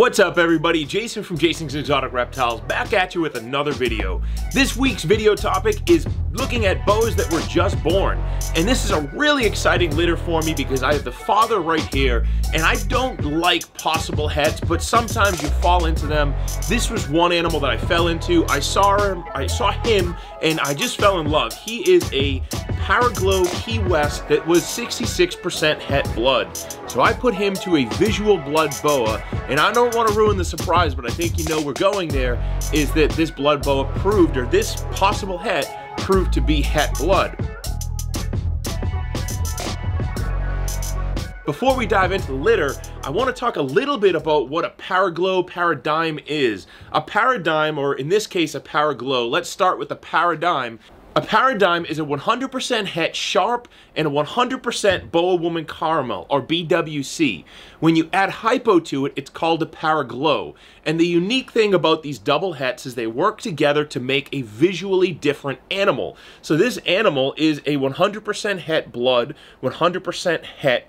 What's up everybody? Jason from Jason's Exotic Reptiles back at you with another video. This week's video topic is looking at boas that were just born. And this is a really exciting litter for me because I have the father right here and I don't like possible hets, but sometimes you fall into them. This was one animal that I fell into. I saw him, I saw him and I just fell in love. He is a Paraglow Key West that was 66% het blood. So I put him to a visual blood boa and I don't want to ruin the surprise, but I think you know we're going there, is that this blood boa proved, or this possible het proved to be het blood. Before we dive into the litter, I want to talk a little bit about what a Paraglow paradigm is. A paradigm, or in this case a Paraglow, let's start with the paradigm. A paradigm is a 100% het sharp and a 100% boa woman caramel, or BWC. When you add hypo to it, it's called a paraglow. And the unique thing about these double hets is they work together to make a visually different animal. So this animal is a 100% het blood, 100% het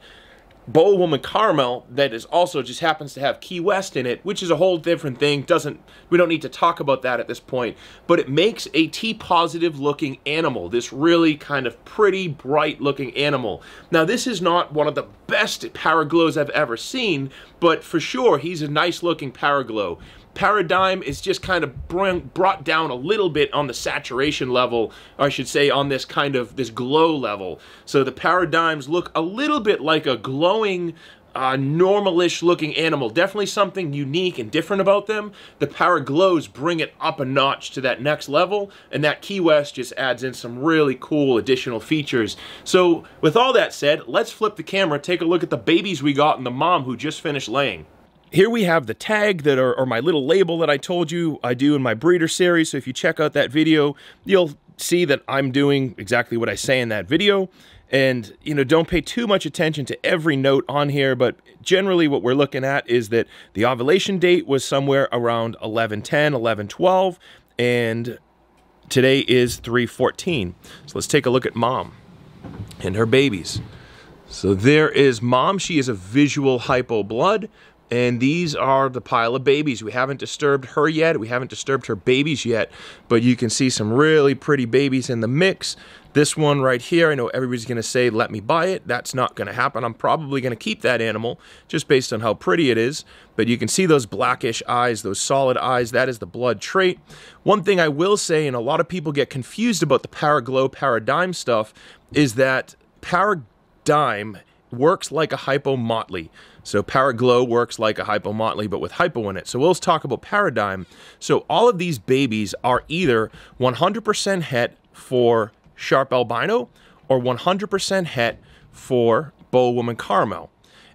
Boa Woman Caramel that is also just happens to have Key West in it, which is a whole different thing. Doesn't we don't need to talk about that at this point, but it makes a T positive looking animal. This really kind of pretty bright looking animal. Now this is not one of the best Paraglows I've ever seen, but for sure he's a nice looking Paraglow paradigm is just kind of brought down a little bit on the saturation level, I should say on this kind of this glow level. So the paradigms look a little bit like a glowing uh, normalish looking animal. Definitely something unique and different about them. The Paraglows bring it up a notch to that next level, and that Key West just adds in some really cool additional features. So with all that said, let's flip the camera, take a look at the babies we got and the mom who just finished laying. Here we have the tag that are, or my little label that I told you I do in my breeder series. So if you check out that video, you'll see that I'm doing exactly what I say in that video. And, you know, don't pay too much attention to every note on here, but generally what we're looking at is that the ovulation date was somewhere around 1110, 1112, and today is 314. So let's take a look at mom and her babies. So there is mom. She is a visual hypo blood. And these are the pile of babies. We haven't disturbed her yet. We haven't disturbed her babies yet. But you can see some really pretty babies in the mix. This one right here, I know everybody's going to say, let me buy it. That's not going to happen. I'm probably going to keep that animal just based on how pretty it is. But you can see those blackish eyes, those solid eyes. That is the blood trait. One thing I will say, and a lot of people get confused about the Paraglow Paradigm stuff, is that Paradigm works like a hypomotley. So Paraglow works like a hypomotley, but with hypo in it. So let's talk about Paradigm. So all of these babies are either 100% het for Sharp Albino or 100% het for Boa Woman Caramel.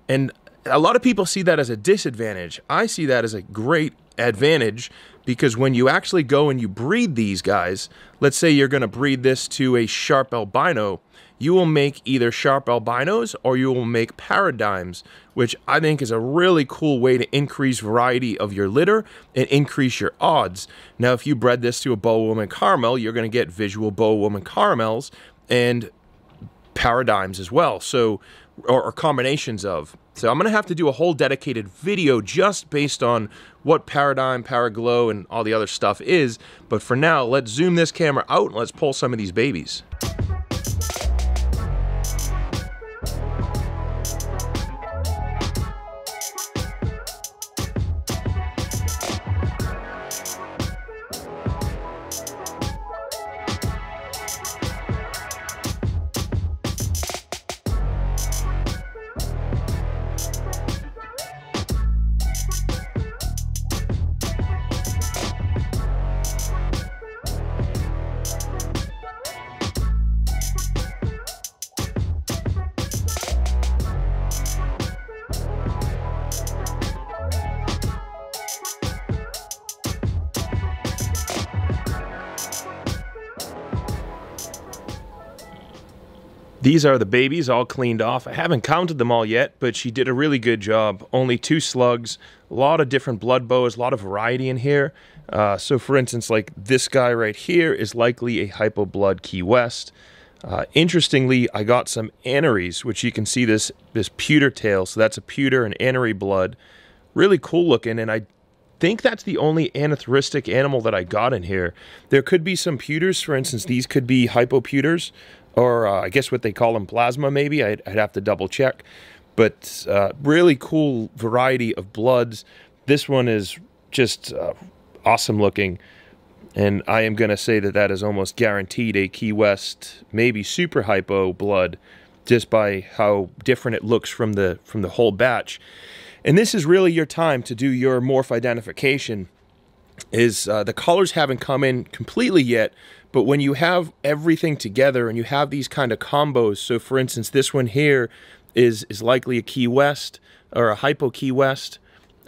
And a lot of people see that as a disadvantage. I see that as a great advantage because when you actually go and you breed these guys, let's say you're going to breed this to a Sharp Albino, you will make either sharp albinos or you will make paradigms, which I think is a really cool way to increase variety of your litter and increase your odds. Now, if you bred this to a boa woman caramel, you're going to get visual boa woman caramels and paradigms as well. So, or, or combinations of. So I'm going to have to do a whole dedicated video just based on what Paradigm, Paraglow, and all the other stuff is. But for now, let's zoom this camera out and let's pull some of these babies. These are the babies all cleaned off. I haven't counted them all yet, but she did a really good job. Only two slugs, a lot of different blood boas, a lot of variety in here. Uh, so for instance, like this guy right here is likely a hypo blood Key West. Uh, interestingly, I got some aneries, which you can see this, this pewter tail. So that's a pewter and anery blood really cool looking, and I think that's the only anerythristic animal that I got in here. There could be some pewters, for instance, these could be hypopewters, or uh, I guess what they call them, plasma maybe. I'd, I'd have to double check. But uh, really cool variety of bloods. This one is just uh, awesome looking. And I am going to say that that is almost guaranteed a Key West, maybe super hypo blood, just by how different it looks from the from the whole batch. And this is really your time to do your morph identification. Is uh, the colors haven't come in completely yet, but when you have everything together and you have these kind of combos, so for instance, this one here is is likely a Key West or a hypo Key West,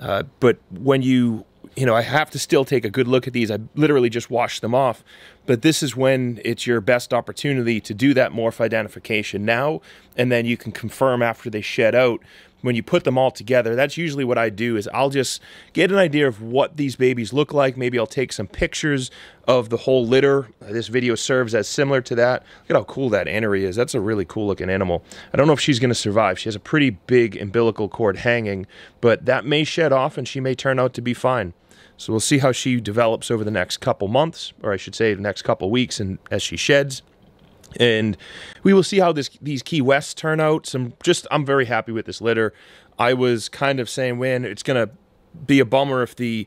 uh, but when you you know, I have to still take a good look at these. I literally just washed them off. But this is when it's your best opportunity to do that morph identification now, and then you can confirm after they shed out when you put them all together, that's usually what I do is I'll just get an idea of what these babies look like. Maybe I'll take some pictures of the whole litter. This video serves as similar to that. Look at how cool that anery is. That's a really cool looking animal. I don't know if she's going to survive. She has a pretty big umbilical cord hanging, but that may shed off and she may turn out to be fine. So we'll see how she develops over the next couple months, or I should say the next couple weeks and as she sheds and we will see how this these Key Wests turn out. Some just I'm very happy with this litter. I was kind of saying, when it's gonna be a bummer if the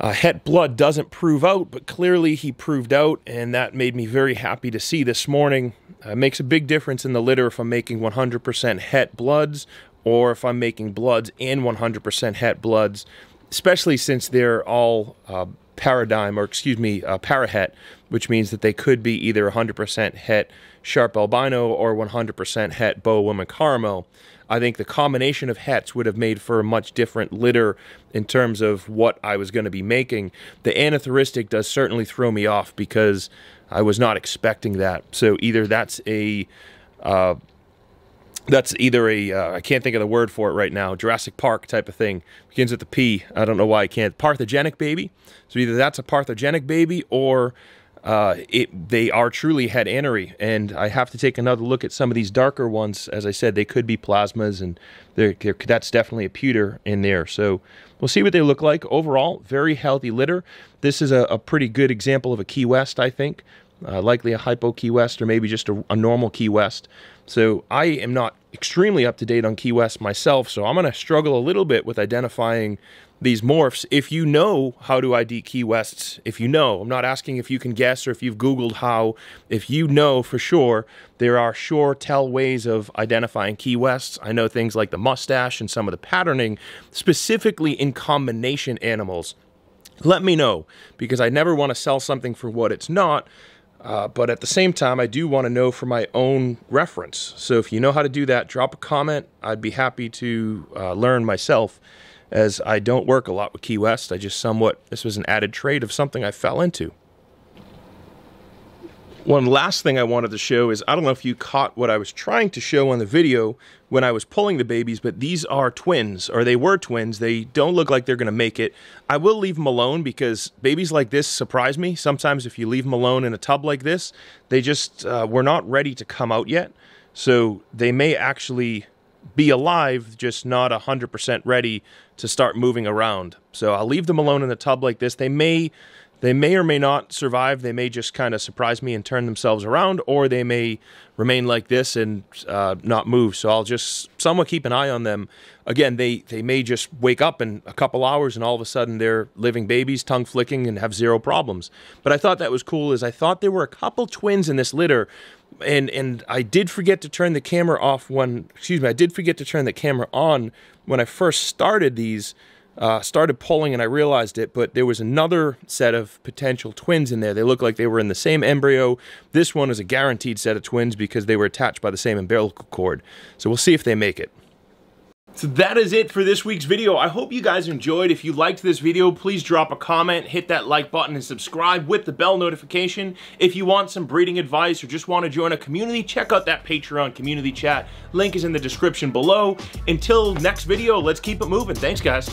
uh, Het blood doesn't prove out, but clearly he proved out, and that made me very happy to see this morning. Uh, makes a big difference in the litter if I'm making 100% Het bloods or if I'm making bloods and 100% Het bloods, especially since they're all uh, paradigm, or excuse me, uh, parahet, which means that they could be either 100% het sharp albino or 100% het boa woman caramel. I think the combination of hets would have made for a much different litter in terms of what I was going to be making. The anerythristic does certainly throw me off because I was not expecting that. So either that's a uh, that's either a uh, I can't think of the word for it right now Jurassic Park type of thing begins with the P I don't know why I can't parthogenic baby so either that's a parthogenic baby or uh, it they are truly het anery and I have to take another look at some of these darker ones. As I said they could be plasmas and they're, they're, that's definitely a pewter in there. So we'll see what they look like. Overall very healthy litter. This is a, a pretty good example of a Key West I think uh, likely a hypo Key West or maybe just a, a normal Key West so I am not extremely up to date on Key West myself, so I'm going to struggle a little bit with identifying these morphs. If you know how to ID Key Wests, if you know, I'm not asking if you can guess or if you've Googled how, if you know for sure, there are sure tell ways of identifying Key Wests. I know things like the mustache and some of the patterning, specifically in combination animals. Let me know because I never want to sell something for what it's not. Uh, but at the same time, I do want to know for my own reference. So if you know how to do that, drop a comment. I'd be happy to uh, learn myself as I don't work a lot with Key West. I just somewhat, this was an added trade of something I fell into. One last thing I wanted to show is, I don't know if you caught what I was trying to show on the video when I was pulling the babies, but these are twins, or they were twins. They don't look like they're going to make it. I will leave them alone because babies like this surprise me. Sometimes if you leave them alone in a tub like this, they just uh, were not ready to come out yet. So they may actually be alive, just not 100% ready to start moving around. So I'll leave them alone in the tub like this. They may they may or may not survive. They may just kind of surprise me and turn themselves around, or they may remain like this and uh, not move. So I'll just somewhat keep an eye on them. Again, they, they may just wake up in a couple hours and all of a sudden they're living babies, tongue flicking, and have zero problems. But I thought that was cool. Is I thought there were a couple twins in this litter, and and I did forget to turn the camera off when. Excuse me, I did forget to turn the camera on when I first started these uh, started pulling and I realized it, but there was another set of potential twins in there. They looked like they were in the same embryo. This one is a guaranteed set of twins because they were attached by the same umbilical cord. So we'll see if they make it. So that is it for this week's video. I hope you guys enjoyed. If you liked this video, please drop a comment, hit that like button, and subscribe with the bell notification. If you want some breeding advice or just want to join a community, check out that Patreon community chat. Link is in the description below. Until next video, let's keep it moving. Thanks, guys.